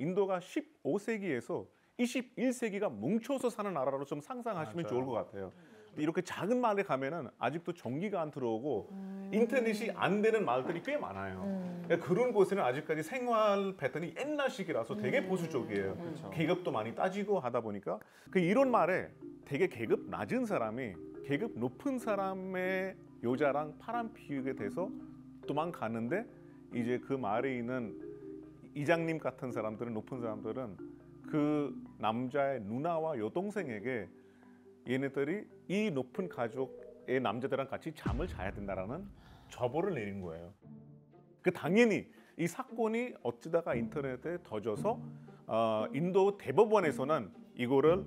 인도가 15세기에서 21세기가 뭉쳐서 사는 나라로 좀 상상하시면 좋을 것 같아요. 이렇게 작은 마을에 가면은 아직도 전기가 안 들어오고 인터넷이 안 되는 마을들이 꽤 많아요. 그러니까 그런 곳에는 아직까지 생활 패턴이 옛날식이라서 되게 보수적이에요. 계급도 많이 따지고 하다 보니까 그 이런 말에 되게 계급 낮은 사람이 계급 높은 사람의 여자랑 바람 피우게 돼서 도망가는데 이제 그 마을에 있는 이장님 같은 사람들은 높은 사람들은 그 남자의 누나와 여동생에게 얘네들이 이 높은 가족의 남자들랑 같이 잠을 자야 된다라는 처벌을 내린 거예요. 그 당연히 이 사건이 어찌다가 인터넷에 터져서 어, 인도 대법원에서는 이거를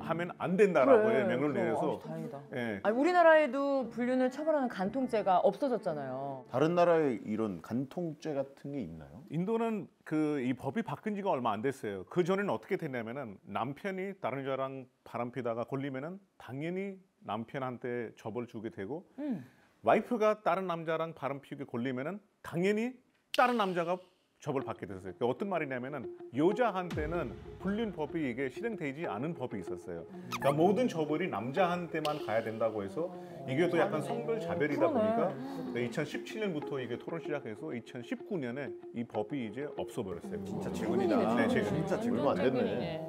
하면 안 된다라고 그래, 명령을 그래. 내려서 아주 다행이다. 예, 아니, 우리나라에도 불륜을 처벌하는 간통죄가 없어졌잖아요. 다른 나라에 이런 간통죄 같은 게 있나요? 인도는 그 이 법이 바뀐 지가 얼마 안 됐어요. 그 전에는 어떻게 됐냐면은 남편이 다른 여자랑 바람 피다가 걸리면은 당연히 남편한테 처벌 주게 되고 음. 와이프가 다른 남자랑 바람 피우게 걸리면은 당연히 다른 남자가 처벌 받게 됐어요. 그러니까 어떤 말이냐면은 여자한테는 불륜 법이 이게 실행되지 않은 법이 있었어요. 그러니까 모든 처벌이 남자한테만 가야 된다고 해서 이게 또 약간 성별 자별이다. 보니까 2017년부터 이게 토론 시작해서 2019년에 이 법이 이제 없어버렸어요. 진짜 최근이네, 최근이다. 네, 최근. 진짜. 얼마 안 됐네.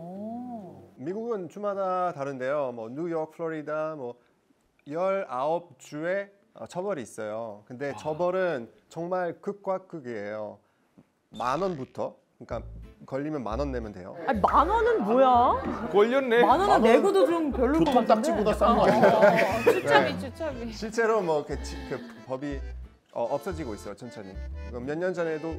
미국은 주마다 다른데요. 뭐 뉴욕, 플로리다 뭐 19주에 어, 처벌이 있어요. 근데 처벌은 정말 극과 극이에요. 만 원부터 그러니까 걸리면 만 원 내면 돼요. 아니, 만 원은 뭐야? 걸렸네. 만 원은 내고도 좀 별로일 것 같은데. 교통딱지보다 싼 거 아니야? 추첨이 추첨이. 실제로 뭐 그, 지- 그 법이 어, 없어지고 있어요 천천히. 몇 년 전에도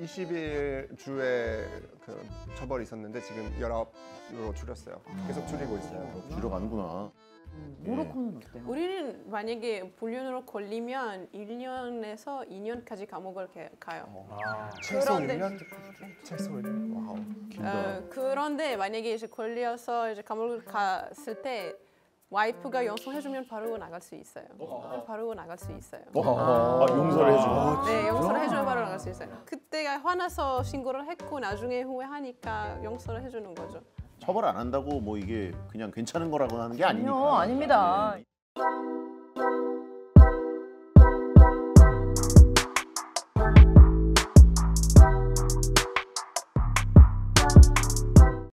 21주에 그 처벌이 있었는데 지금 19으로 줄였어요. 계속 줄이고 있어요. 줄여가는구나. 모로코는 어때요? 우리는 만약에 불륜으로 걸리면 1년에서 2년까지 감옥을 가- 가요. 최소 그런데- 1년? 최소 1년? wow. 어, 그런데 만약에 이제 걸려서 이제 감옥을 갔을 때 와이프가 용서해주면 바로 나갈 수 있어요. 바로 나갈 수 있어요. 아, 용서를 해주고. 네, 용서를 해주면 바로 나갈 수 있어요. 그때가 화나서 신고를 했고 나중에 후회하니까 용서를 해주는 거죠. 처벌 안 한다고 뭐 이게 그냥 괜찮은 거라고 하는 게 아니요, 아니니까. 아닙니다.